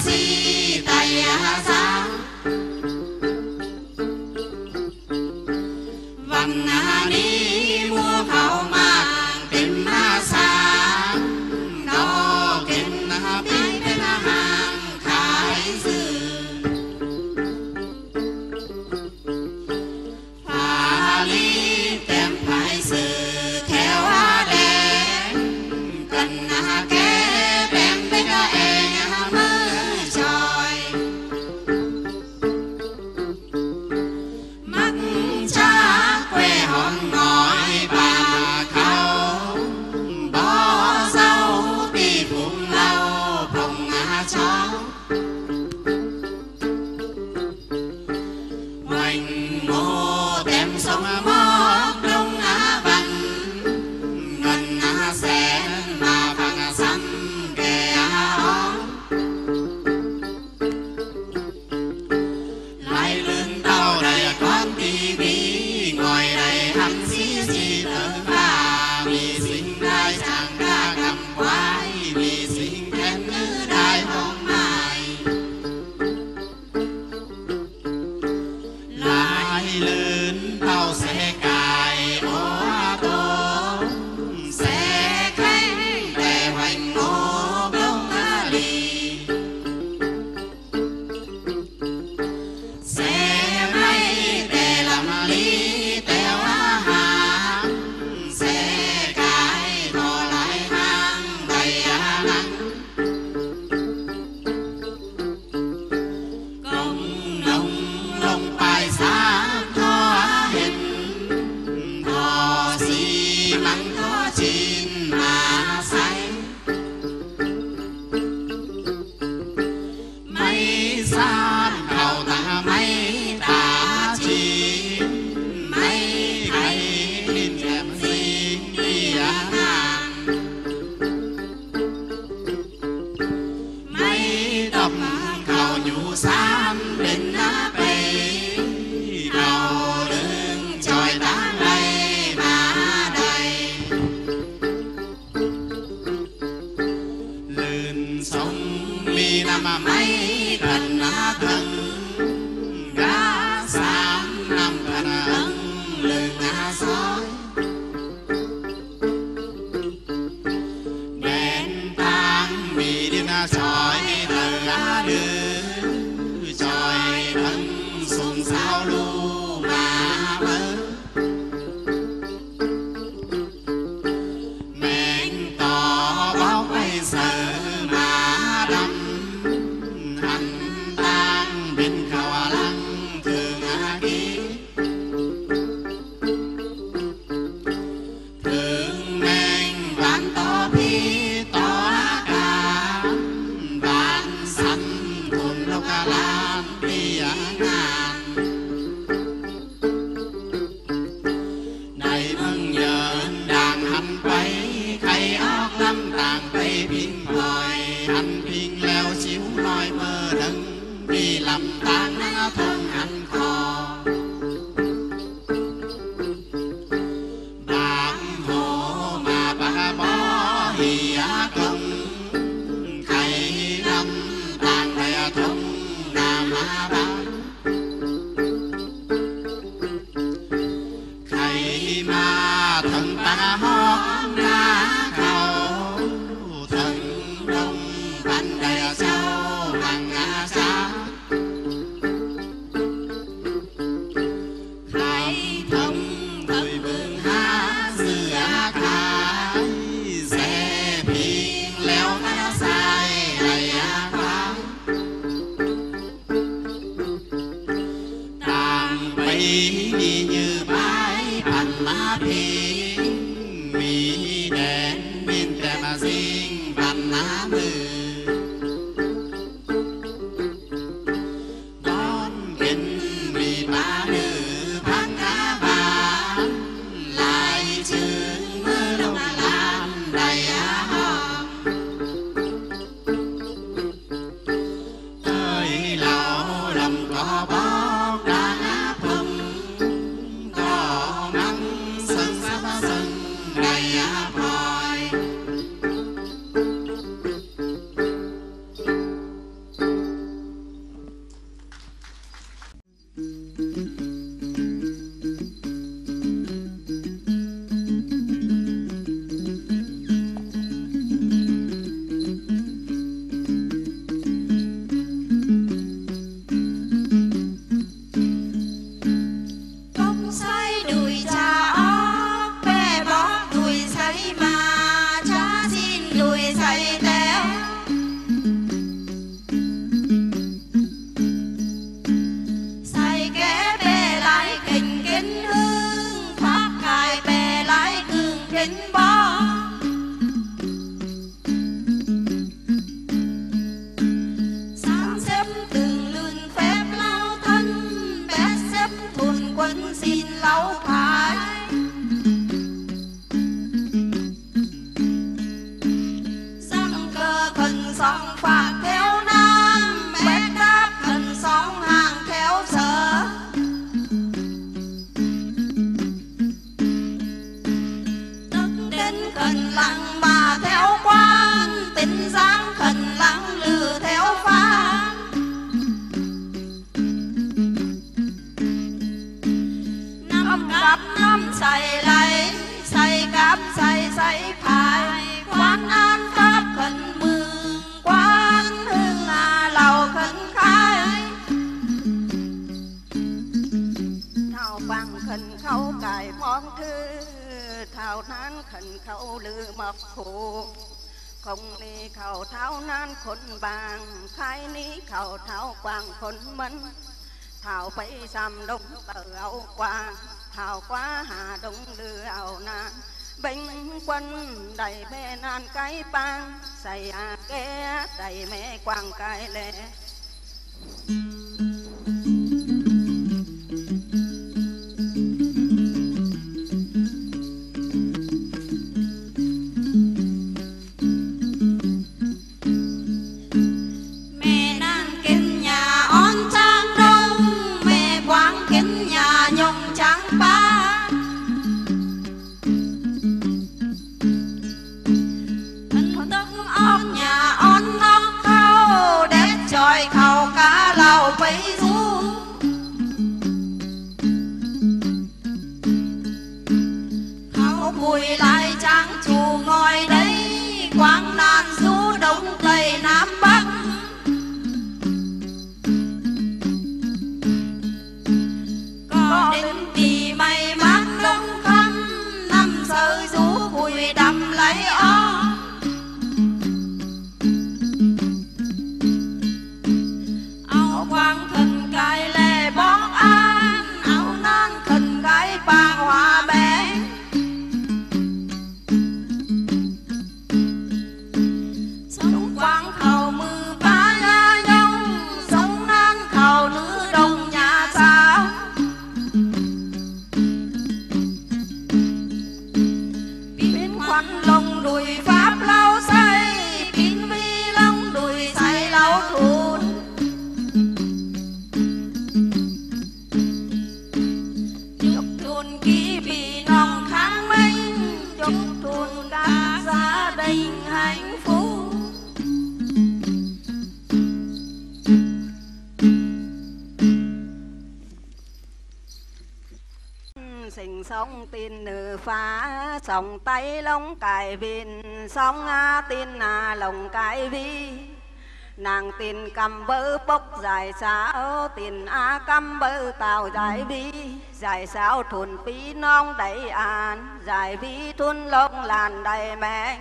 Sita inside. มีลำตาลนาทงหันคอานั้นขันเขาลือมาโคคงนี้เขาเท้านั้นคนบางใครนี้เขาเท่ากวางคนมันเท้าไปซ้ำดงเต่ากวางเท้ากว้าหาดงเลือเอานาเบ่งควันได้แม่นานไก่ปางใส่อาแก่ได้แม่กว่างไก่แล่ tin nữ phá sòng tay lông cài vin song tin à lồng cài vi. Nàng tin cầm bơ bốc dài sao tin a cầm bơ tàu dài vi. Dài sao thuần phí non đầy an dài vi thuần lông làn đầy mẹ